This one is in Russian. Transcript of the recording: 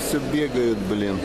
Все бегают. Блин.